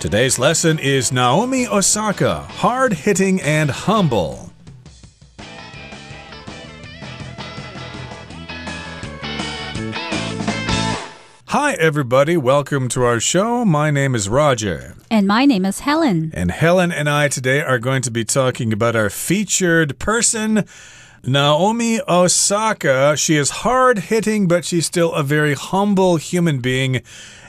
Today's lesson is Naomi Osaka, hard hitting and humble. Hi, everybody. Welcome to our show. My name is Roger. And my name is Helen. And Helen and I today are going to be talking about our featured person. Naomi Osaka, she is hard hitting, but she's still a very humble human being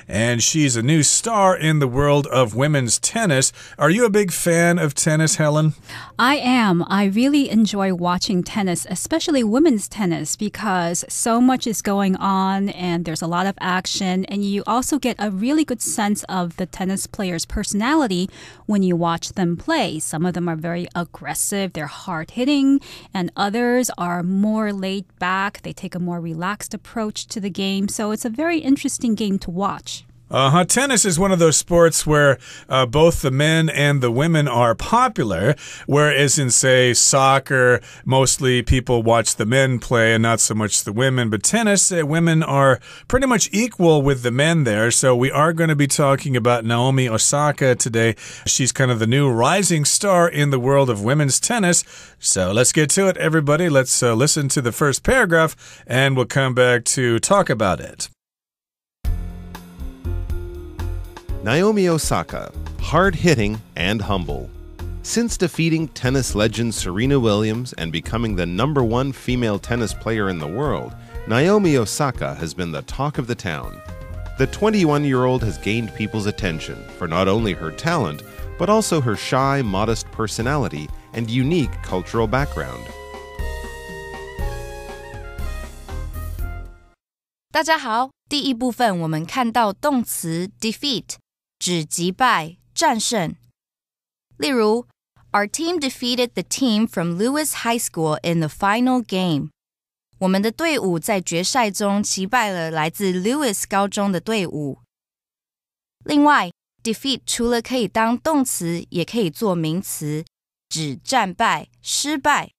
and she's a new star in the world of women's tennis. Are you a big fan of tennis, Helen? I am. I really enjoy watching tennis, especially women's tennis, because so much is going on and there's a lot of action, and you also get a really good sense of the tennis player's personality when you watch them play. Some of them are very aggressive, they're hard hitting, and others are more laid back. They take a more relaxed approach to the game. So it's a very interesting game to watch. Uh huh. Tennis is one of those sports where uh, both the men and the women are popular, whereas in, say, soccer, mostly people watch the men play and not so much the women. But tennis, uh, women are pretty much equal with the men there. So we are going to be talking about Naomi Osaka today. She's kind of the new rising star in the world of women's tennis. So let's get to it, everybody. Let's uh, listen to the first paragraph and we'll come back to talk about it. Naomi Osaka, hard hitting and humble. Since defeating tennis legend Serena Williams and becoming the number one female tennis player in the world, Naomi Osaka has been the talk of the town. The 21 year old has gained people's attention for not only her talent, but also her shy, modest personality and unique cultural background. 大家好，第一部分我们看到动词 defeat 指击败、战胜。例如，Our team defeated the team from Lewis High School in the final game。我们的队伍在决赛中击败了来自 Lewis 高中的队伍。另外，defeat 除了可以当动词，也可以做名词，指战败、失败。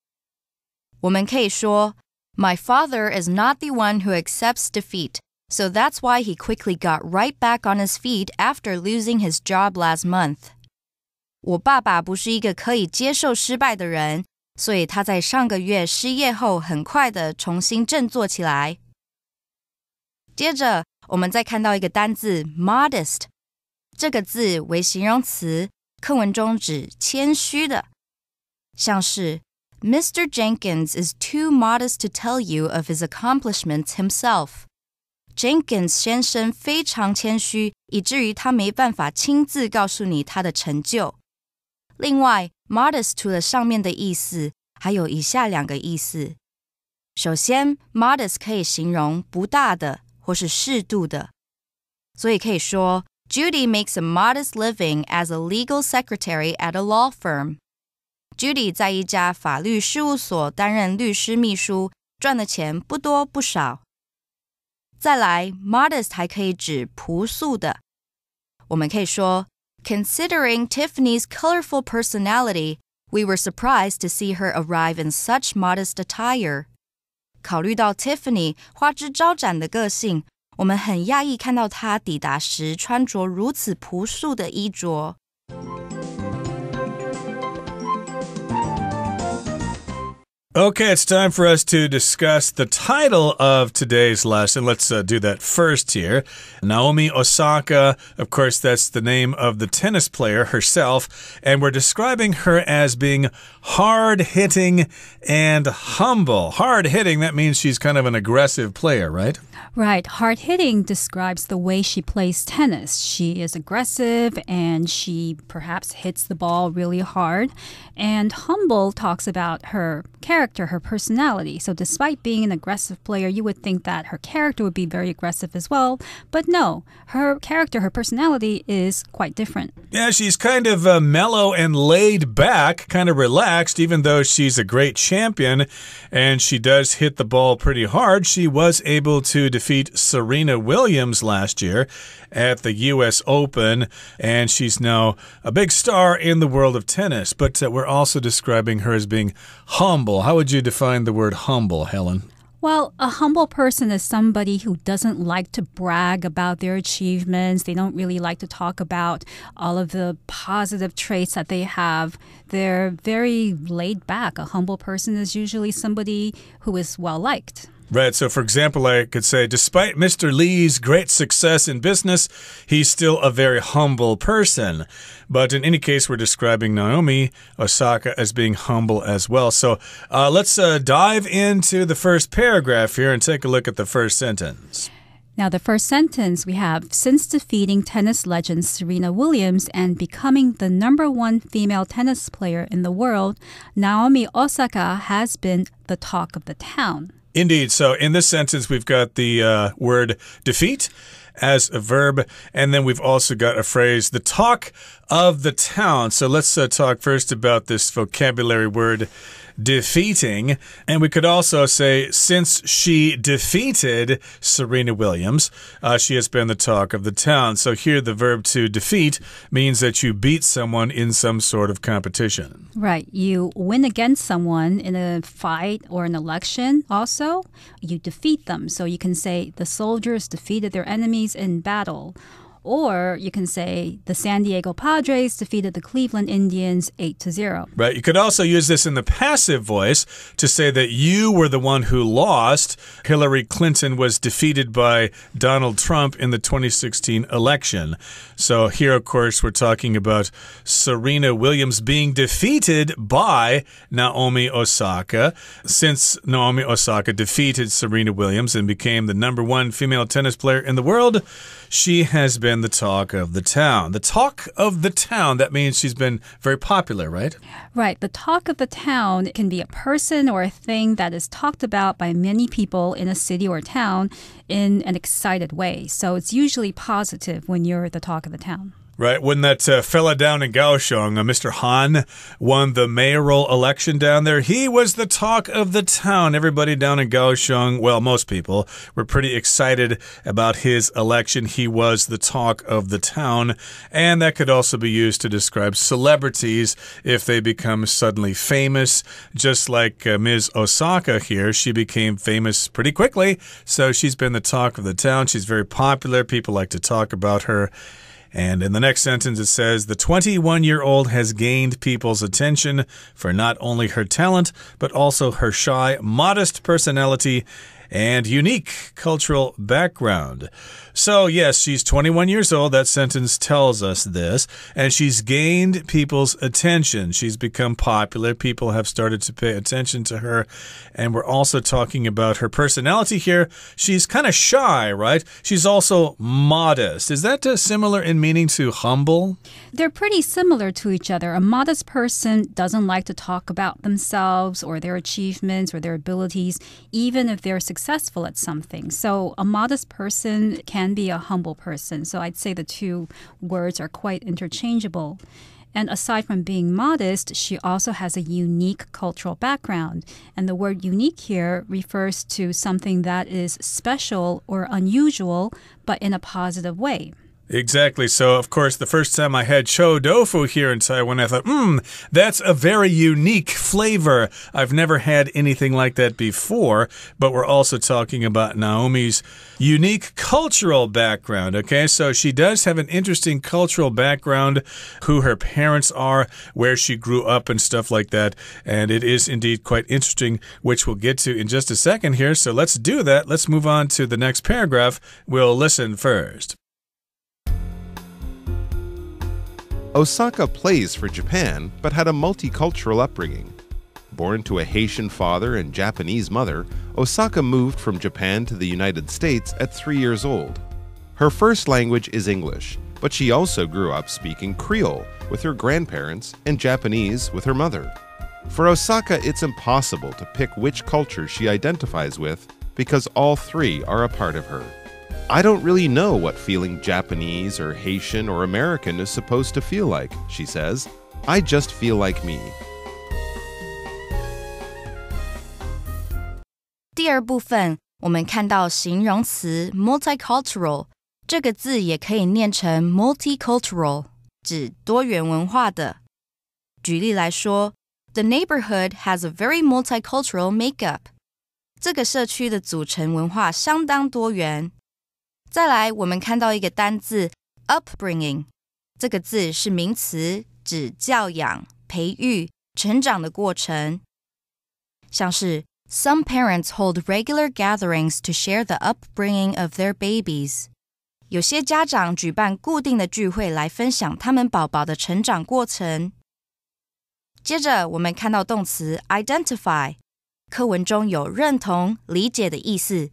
我们可以说，My father is not the one who accepts defeat so that's why he quickly got right back on his feet after losing his job last month. 我爸爸不是一个可以接受失败的人，所以他在上个月失业后很快的重新振作起来。接着，我们再看到一个单字 modest，这个字为形容词，课文中指谦虚的，像是 Mr. Jenkins is too modest to tell you of his accomplishments himself. Jenkins 先生非常谦虚，以至于他没办法亲自告诉你他的成就。另外，modest 除了上面的意思，还有以下两个意思。首先，modest 可以形容不大的或是适度的，所以可以说，Judy makes a modest living as a legal secretary at a law firm。Judy 在一家法律事务所担任律师秘书，赚的钱不多不少。 再来，modest 还可以指朴素的。我们可以说，Considering Tiffany's colorful personality, we were surprised to see her arrive in such modest attire. 考虑到 Tiffany 花枝招展的个性，我们很讶异看到她抵达时穿着如此朴素的衣着。 Okay, it's time for us to discuss the title of today's lesson. Let's uh, do that first here. Naomi Osaka, of course, that's the name of the tennis player herself, and we're describing her as being hard hitting and humble. Hard hitting, that means she's kind of an aggressive player, right? Right. Hard hitting describes the way she plays tennis. She is aggressive and she perhaps hits the ball really hard. And humble talks about her character, her personality. So, despite being an aggressive player, you would think that her character would be very aggressive as well. But no, her character, her personality is quite different. Yeah, she's kind of uh, mellow and laid back, kind of relaxed, even though she's a great champion and she does hit the ball pretty hard. She was able to defeat Serena Williams last year at the U.S. Open, and she's now a big star in the world of tennis. But uh, we're also describing her as being humble. How would you define the word humble, Helen? Well, a humble person is somebody who doesn't like to brag about their achievements. They don't really like to talk about all of the positive traits that they have. They're very laid back. A humble person is usually somebody who is well liked. Right. So, for example, I could say, despite Mr. Lee's great success in business, he's still a very humble person. But in any case, we're describing Naomi Osaka as being humble as well. So, uh, let's uh, dive into the first paragraph here and take a look at the first sentence. Now, the first sentence we have since defeating tennis legend Serena Williams and becoming the number one female tennis player in the world, Naomi Osaka has been the talk of the town. Indeed. So in this sentence, we've got the uh, word defeat as a verb, and then we've also got a phrase, the talk of the town. So let's uh, talk first about this vocabulary word defeating. And we could also say, since she defeated Serena Williams, uh, she has been the talk of the town. So here, the verb to defeat means that you beat someone in some sort of competition. Right. You win against someone in a fight or an election, also, you defeat them. So you can say, the soldiers defeated their enemies in battle. Or you can say the San Diego Padres defeated the Cleveland Indians 8 to 0. Right. You could also use this in the passive voice to say that you were the one who lost. Hillary Clinton was defeated by Donald Trump in the 2016 election. So here, of course, we're talking about Serena Williams being defeated by Naomi Osaka. Since Naomi Osaka defeated Serena Williams and became the number one female tennis player in the world, she has been the talk of the town. The talk of the town, that means she's been very popular, right? Right. The talk of the town can be a person or a thing that is talked about by many people in a city or town in an excited way. So it's usually positive when you're the talk of the town. Right. When that uh, fella down in Kaohsiung, uh, Mr. Han, won the mayoral election down there, he was the talk of the town. Everybody down in Kaohsiung, well, most people, were pretty excited about his election. He was the talk of the town. And that could also be used to describe celebrities if they become suddenly famous. Just like uh, Ms. Osaka here, she became famous pretty quickly. So she's been the talk of the town. She's very popular. People like to talk about her. And in the next sentence, it says the 21 year old has gained people's attention for not only her talent, but also her shy, modest personality and unique cultural background. So, yes, she's 21 years old. That sentence tells us this. And she's gained people's attention. She's become popular. People have started to pay attention to her. And we're also talking about her personality here. She's kind of shy, right? She's also modest. Is that uh, similar in meaning to humble? They're pretty similar to each other. A modest person doesn't like to talk about themselves or their achievements or their abilities, even if they're successful at something. So, a modest person can can be a humble person. So I'd say the two words are quite interchangeable. And aside from being modest, she also has a unique cultural background. And the word unique here refers to something that is special or unusual, but in a positive way. Exactly. So, of course, the first time I had chou tofu here in Taiwan, I thought, hmm, that's a very unique flavor. I've never had anything like that before. But we're also talking about Naomi's unique cultural background. Okay. So she does have an interesting cultural background, who her parents are, where she grew up, and stuff like that. And it is indeed quite interesting, which we'll get to in just a second here. So let's do that. Let's move on to the next paragraph. We'll listen first. Osaka plays for Japan, but had a multicultural upbringing. Born to a Haitian father and Japanese mother, Osaka moved from Japan to the United States at three years old. Her first language is English, but she also grew up speaking Creole with her grandparents and Japanese with her mother. For Osaka, it's impossible to pick which culture she identifies with because all three are a part of her. I don't really know what feeling Japanese or Haitian or American is supposed to feel like, she says. I just feel like me. 第二部分，我们看到形容词 multicultural 这个字也可以念成 multicultural，指多元文化的。举例来说，The neighborhood has a very multicultural makeup. 这个社区的组成文化相当多元。 再来，我们看到一个单字 upbringing，这个字是名词，指教养、培育、成长的过程，像是。Some parents hold regular gatherings to share the upbringing of their babies. 有些家长举办固定的聚会来分享他们宝宝的成长过程。接着，我们看到动词 identify，课文中有认同、理解的意思，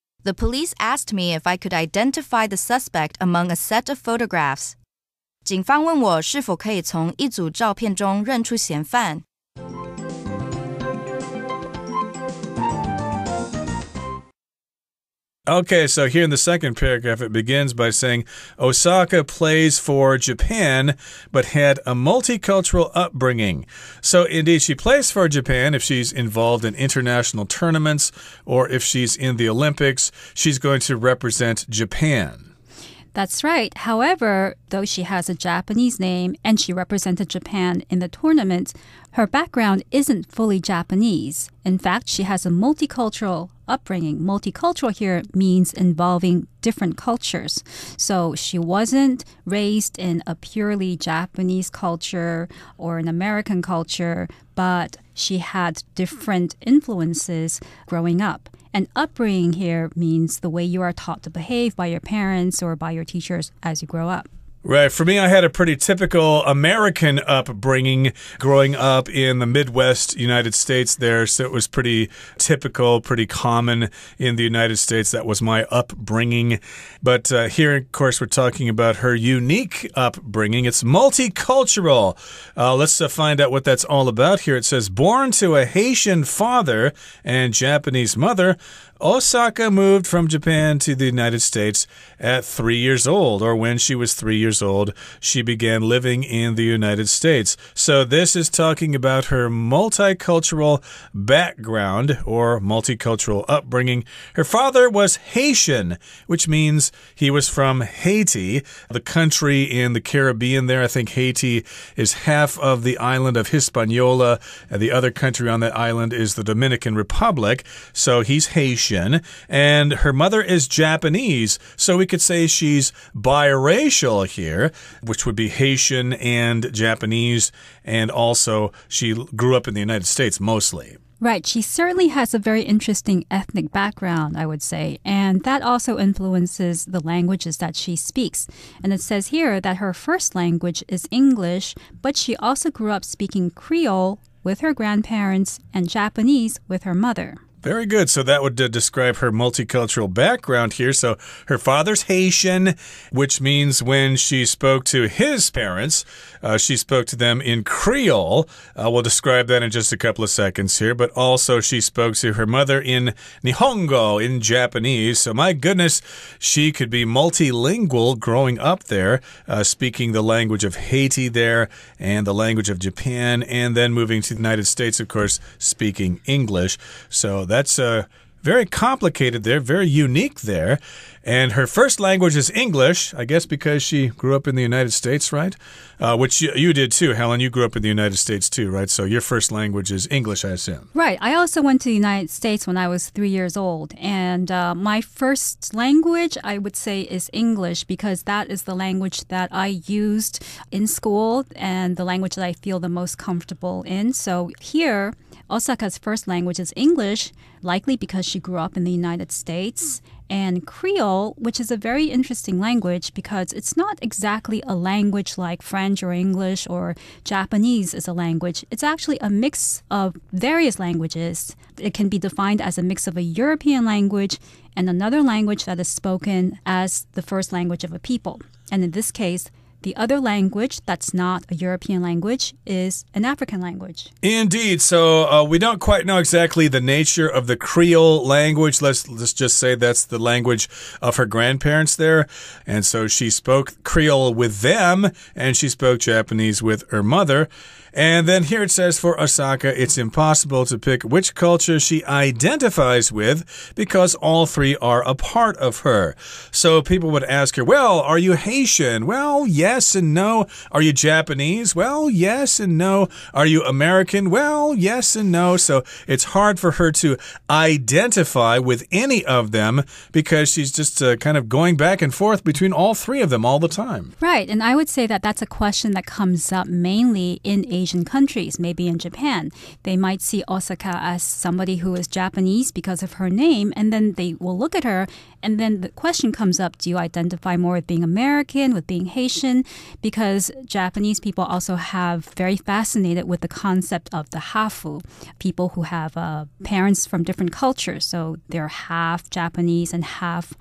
，The police asked me if I could identify the suspect among a set of photographs. 警方问我是否可以从一组照片中认出嫌犯。 Okay, so here in the second paragraph, it begins by saying Osaka plays for Japan, but had a multicultural upbringing. So, indeed, she plays for Japan if she's involved in international tournaments or if she's in the Olympics, she's going to represent Japan. That's right. However, though she has a Japanese name and she represented Japan in the tournament, her background isn't fully Japanese. In fact, she has a multicultural upbringing. Multicultural here means involving different cultures. So she wasn't raised in a purely Japanese culture or an American culture, but she had different influences growing up. And upbringing here means the way you are taught to behave by your parents or by your teachers as you grow up. Right. For me, I had a pretty typical American upbringing growing up in the Midwest United States there. So it was pretty typical, pretty common in the United States. That was my upbringing. But uh, here, of course, we're talking about her unique upbringing. It's multicultural. Uh, let's uh, find out what that's all about here. It says, born to a Haitian father and Japanese mother, Osaka moved from Japan to the United States at three years old, or when she was three years old, she began living in the United States. So, this is talking about her multicultural background or multicultural upbringing. Her father was Haitian, which means he was from Haiti, the country in the Caribbean there. I think Haiti is half of the island of Hispaniola, and the other country on that island is the Dominican Republic. So, he's Haitian and her mother is Japanese. So we could say she's biracial here, which would be Haitian and Japanese. And also, she grew up in the United States mostly. Right. She certainly has a very interesting ethnic background, I would say. And that also influences the languages that she speaks. And it says here that her first language is English, but she also grew up speaking Creole with her grandparents and Japanese with her mother. Very good. So that would uh, describe her multicultural background here. So her father's Haitian, which means when she spoke to his parents, uh, she spoke to them in Creole. Uh, we'll describe that in just a couple of seconds here. But also, she spoke to her mother in Nihongo, in Japanese. So, my goodness, she could be multilingual growing up there, uh, speaking the language of Haiti there and the language of Japan, and then moving to the United States, of course, speaking English. So, that's uh, very complicated there, very unique there. And her first language is English, I guess because she grew up in the United States, right? Uh, which you, you, did too, Helen. You grew up in the United States too, right? So your first language is English, I assume. Right. I also went to the United States when I was three years old. And uh, my first language, I would say, is English because that is the language that I used in school and the language that I feel the most comfortable in. So here, Osaka's first language is English, likely because she grew up in the United States and Creole, which is a very interesting language because it's not exactly a language like French or English or Japanese is a language. It's actually a mix of various languages. It can be defined as a mix of a European language and another language that is spoken as the first language of a people. And in this case, the other language that's not a European language is an African language. Indeed. So uh, we don't quite know exactly the nature of the Creole language. Let's let's just say that's the language of her grandparents there, and so she spoke Creole with them, and she spoke Japanese with her mother. And then here it says for Osaka, it's impossible to pick which culture she identifies with because all three are a part of her. So people would ask her, Well, are you Haitian? Well, yes and no. Are you Japanese? Well, yes and no. Are you American? Well, yes and no. So it's hard for her to identify with any of them because she's just uh, kind of going back and forth between all three of them all the time. Right. And I would say that that's a question that comes up mainly in Asian countries, maybe in Japan. They might see Osaka as somebody who is Japanese because of her name, and then they will look at her, and then the question comes up do you identify more with being American, with being Haitian? Because Japanese people also have very fascinated with the concept of the hafu, people who have uh, parents from different cultures. So they're half Japanese and half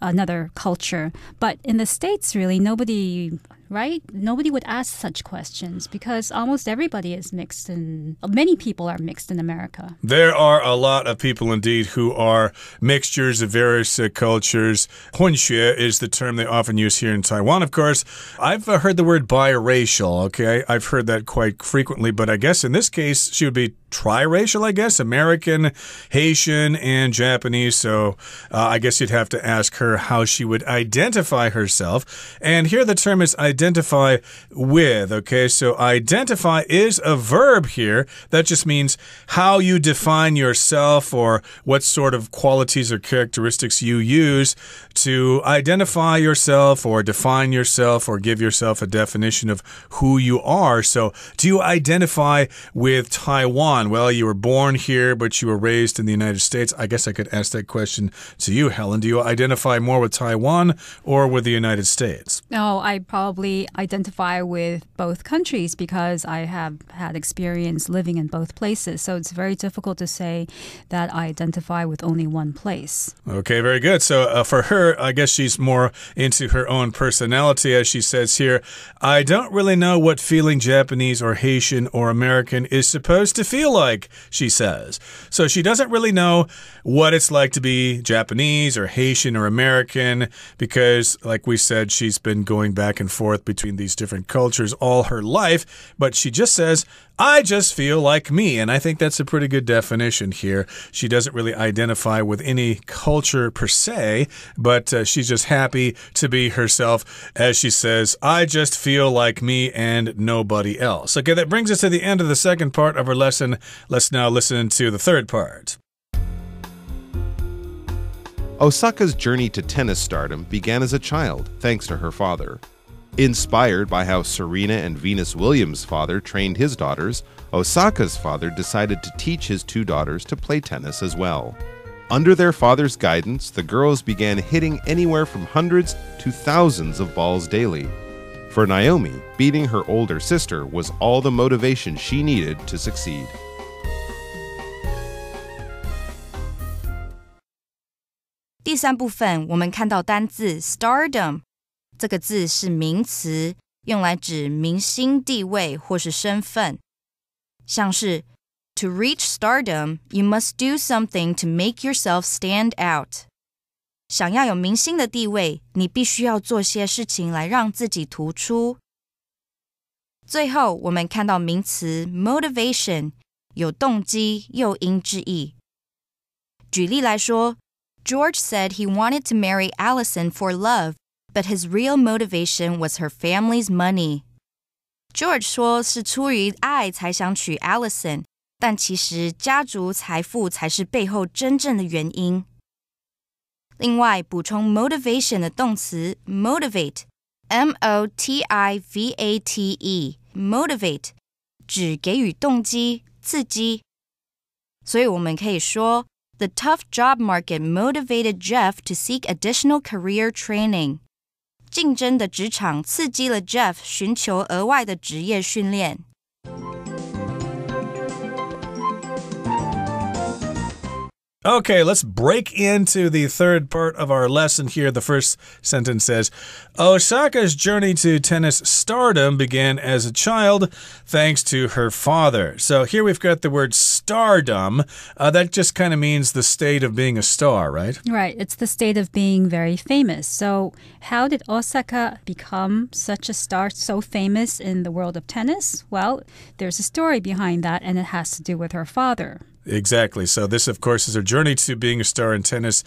another culture. But in the States, really, nobody right? Nobody would ask such questions because almost everybody is mixed and many people are mixed in America. There are a lot of people indeed who are mixtures of various uh, cultures. 混血 is the term they often use here in Taiwan, of course. I've uh, heard the word biracial, okay? I've heard that quite frequently, but I guess in this case, she would be triracial, I guess American, Haitian, and Japanese. So uh, I guess you'd have to ask her how she would identify herself. And here the term is identify identify with. Okay, so identify is a verb here. That just means how you define yourself or what sort of qualities or characteristics you use to identify yourself or define yourself or give yourself a definition of who you are. So, do you identify with Taiwan? Well, you were born here, but you were raised in the United States. I guess I could ask that question to you, Helen. Do you identify more with Taiwan or with the United States? No, I probably identify with both countries because I have had experience living in both places. So it's very difficult to say that I identify with only one place. Okay, very good. So uh, for her, I guess she's more into her own personality, as she says here. I don't really know what feeling Japanese or Haitian or American is supposed to feel like, she says. So she doesn't really know what it's like to be Japanese or Haitian or American because, like we said, she's been going back and forth forth between these different cultures all her life, but she just says, I just feel like me. And I think that's a pretty good definition here. She doesn't really identify with any culture per se, but uh, she's just happy to be herself. As she says, I just feel like me and nobody else. Okay, that brings us to the end of the second part of our lesson. Let's now listen to the third part. Osaka's journey to tennis stardom began as a child, thanks to her father. Inspired by how Serena and Venus Williams' father trained his daughters, Osaka's father decided to teach his two daughters to play tennis as well. Under their father's guidance, the girls began hitting anywhere from hundreds to thousands of balls daily. For Naomi, beating her older sister was all the motivation she needed to succeed. stardom 这个字是名词，用来指明星地位或是身份，像是 To reach stardom, you must do something to make yourself stand out。想要有明星的地位，你必须要做些事情来让自己突出。最后，我们看到名词 motivation 有动机、诱因之意。举例来说，George said he wanted to marry Allison for love but his real motivation was her family's money. George 说是出于爱才想娶 Allison，但其实家族财富才是背后真正的原因。另外，补充 motivation 的动词 motivate，m o t i v a t e，motivate 指给予动机、刺激。所以我们可以说，The tough job market motivated Jeff to seek additional career training. 竞争的职场刺激了 Jeff 寻求额外的职业训练。 Okay, let's break into the third part of our lesson here. The first sentence says Osaka's journey to tennis stardom began as a child thanks to her father. So here we've got the word stardom. Uh, that just kind of means the state of being a star, right? Right. It's the state of being very famous. So, how did Osaka become such a star, so famous in the world of tennis? Well, there's a story behind that, and it has to do with her father. Exactly. So, this, of course, is her journey to being a star in tennis,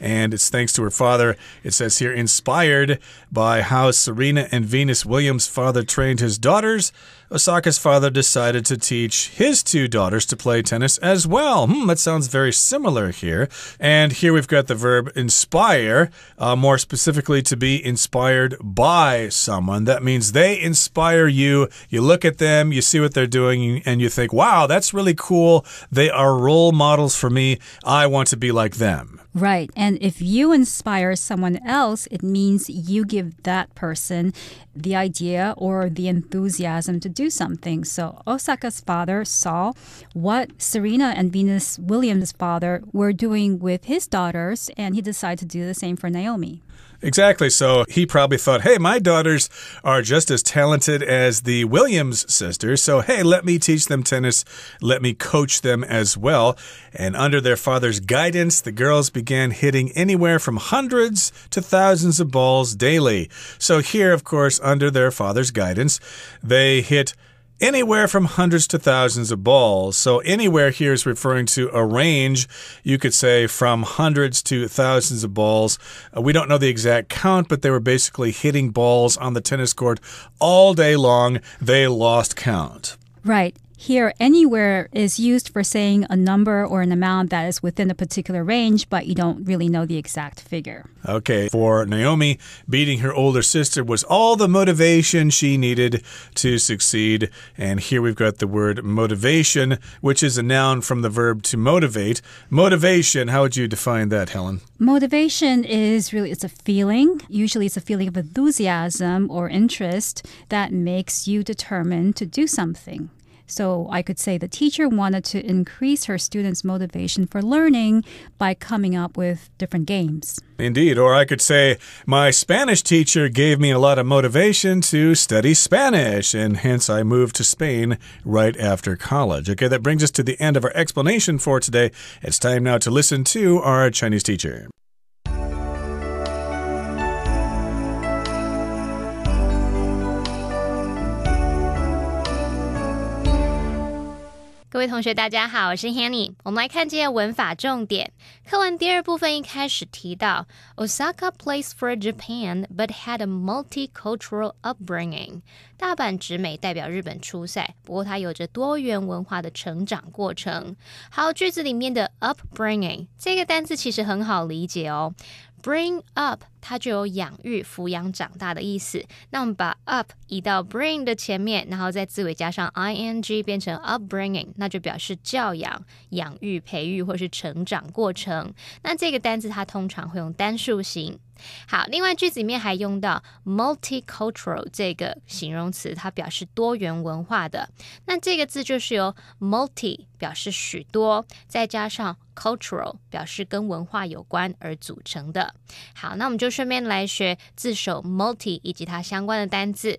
and it's thanks to her father. It says here, inspired by how Serena and Venus Williams' father trained his daughters. Osaka's father decided to teach his two daughters to play tennis as well. Hmm, that sounds very similar here. And here we've got the verb inspire, uh, more specifically to be inspired by someone. That means they inspire you. You look at them, you see what they're doing, and you think, wow, that's really cool. They are role models for me. I want to be like them. Right. And if you inspire someone else, it means you give that person the idea or the enthusiasm to do something. So Osaka's father saw what Serena and Venus Williams' father were doing with his daughters, and he decided to do the same for Naomi. Exactly. So he probably thought, hey, my daughters are just as talented as the Williams sisters. So, hey, let me teach them tennis. Let me coach them as well. And under their father's guidance, the girls began hitting anywhere from hundreds to thousands of balls daily. So, here, of course, under their father's guidance, they hit anywhere from hundreds to thousands of balls. So, anywhere here is referring to a range. You could say from hundreds to thousands of balls. Uh, we don't know the exact count, but they were basically hitting balls on the tennis court all day long. They lost count. Right. Here, anywhere is used for saying a number or an amount that is within a particular range, but you don't really know the exact figure. Okay, for Naomi, beating her older sister was all the motivation she needed to succeed. And here we've got the word motivation, which is a noun from the verb to motivate. Motivation, how would you define that, Helen? Motivation is really it's a feeling. Usually it's a feeling of enthusiasm or interest that makes you determined to do something. So I could say the teacher wanted to increase her students' motivation for learning by coming up with different games. Indeed. Or I could say, my Spanish teacher gave me a lot of motivation to study Spanish, and hence I moved to Spain right after college. Okay, that brings us to the end of our explanation for today. It's time now to listen to our Chinese teacher. 各位同学，大家好，我是 Hanny。我们来看今天文法重点。课文第二部分一开始提到，Osaka plays for Japan but had a multicultural upbringing。大阪直美代表日本出赛，不过它有着多元文化的成长过程。好，句子里面的 upbringing 这个单词其实很好理解哦。Bring up，它就有养育、抚养、长大的意思。那我们把 up 移到 bring 的前面，然后在字尾加上 ing，变成 upbringing，那就表示教养、养育、培育或是成长过程。那这个单字它通常会用单数型。好，另外句子里面还用到 multicultural 这个形容词，它表示多元文化的。那这个字就是由 multi 表示许多，再加上 cultural 表示跟文化有关而组成的。好，那我们就顺便来学字首 multi 以及它相关的单字。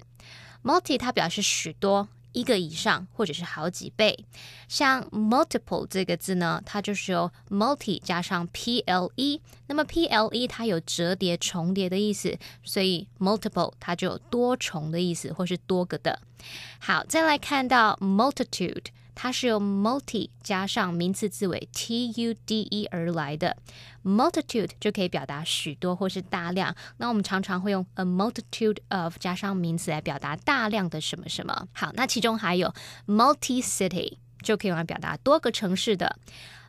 multi 它表示许多。一个以上，或者是好几倍。像 multiple 这个字呢，它就是由 multi 加上 p l e。那么 p l e 它有折叠、重叠的意思，所以 multiple 它就有多重的意思，或是多个的。好，再来看到 multitude。它是由 multi 加上名词字尾 t u d e 而来的，multitude 就可以表达许多或是大量。那我们常常会用 a multitude of 加上名词来表达大量的什么什么。好，那其中还有 multi city 就可以用来表达多个城市的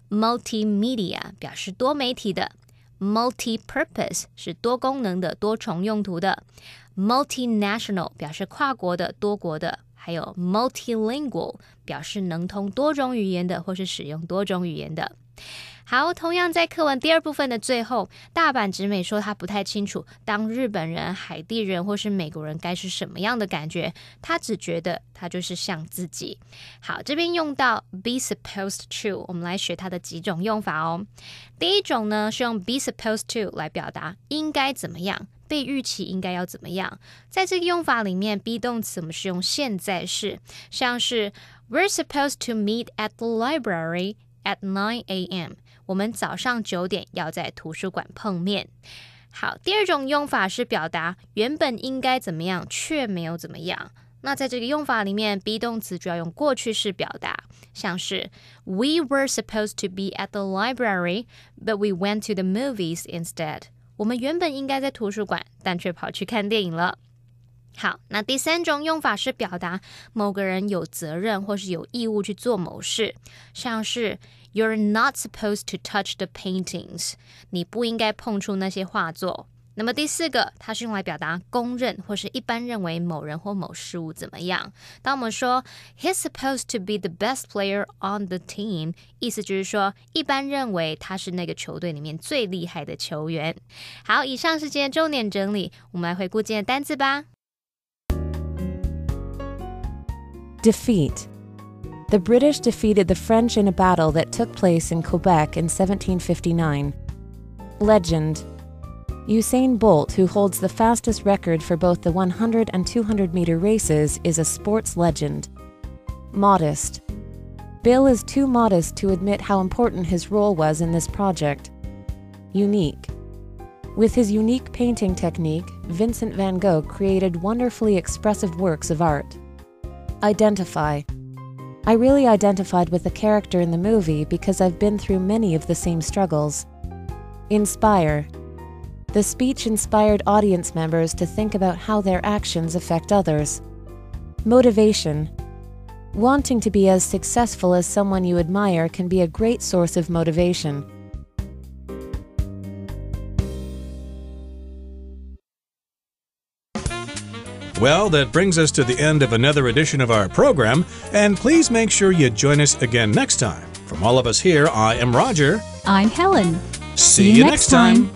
，multimedia 表示多媒体的，multi purpose 是多功能的、多重用途的，multinational 表示跨国的、多国的。还有 multilingual 表示能通多种语言的，或是使用多种语言的。好，同样在课文第二部分的最后，大阪直美说她不太清楚当日本人、海地人或是美国人该是什么样的感觉，她只觉得她就是像自己。好，这边用到 be supposed to，我们来学它的几种用法哦。第一种呢是用 be supposed to 来表达应该怎么样，被预期应该要怎么样。在这个用法里面，be 动词我们是用现在式，像是 We're supposed to meet at the library at nine a.m. 我们早上九点要在图书馆碰面。好，第二种用法是表达原本应该怎么样，却没有怎么样。那在这个用法里面，be 动词主要用过去式表达，像是 We were supposed to be at the library, but we went to the movies instead。 我们原本应该在图书馆，但却跑去看电影了。好，那第三种用法是表达某个人有责任或是有义务去做某事，像是 You're not supposed to touch the paintings，你不应该碰触那些画作。那么第四个，它是用来表达公认或是一般认为某人或某事物怎么样。当我们说 He's supposed to be the best player on the team，意思就是说一般认为他是那个球队里面最厉害的球员。好，以上是今天重点整理，我们来回顾今天的单词吧。Defeat. The British defeated the French in a battle that took place in Quebec in 1759. Legend. Usain Bolt, who holds the fastest record for both the 100 and 200 meter races, is a sports legend. Modest. Bill is too modest to admit how important his role was in this project. Unique. With his unique painting technique, Vincent van Gogh created wonderfully expressive works of art. Identify. I really identified with the character in the movie because I've been through many of the same struggles. Inspire. The speech inspired audience members to think about how their actions affect others. Motivation. Wanting to be as successful as someone you admire can be a great source of motivation. Well, that brings us to the end of another edition of our program, and please make sure you join us again next time. From all of us here, I am Roger. I'm Helen. See, you next time.